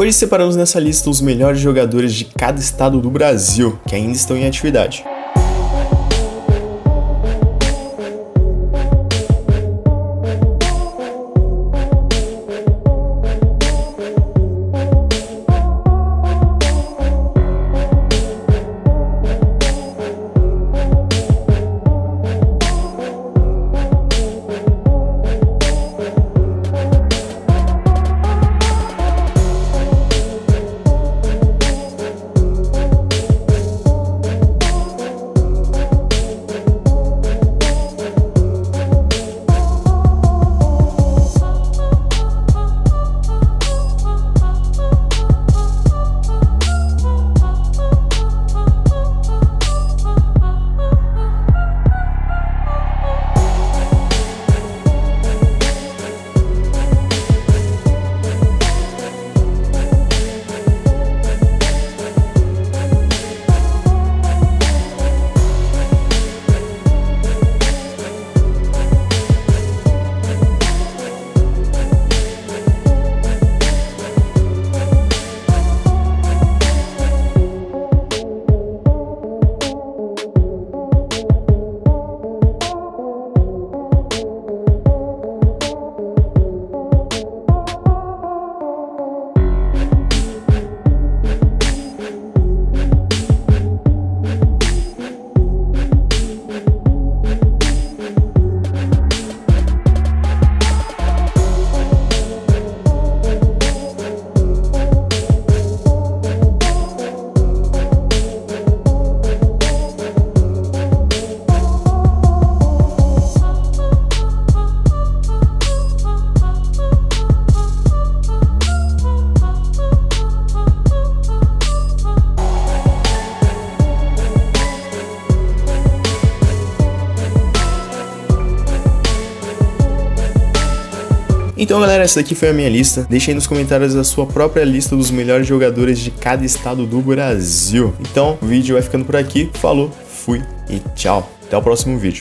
Hoje separamos nessa lista os melhores jogadores de cada estado do Brasil que ainda estão em atividade. Então, galera, essa daqui foi a minha lista. Deixe aí nos comentários a sua própria lista dos melhores jogadores de cada estado do Brasil. Então, o vídeo vai ficando por aqui. Falou, fui e tchau. Até o próximo vídeo.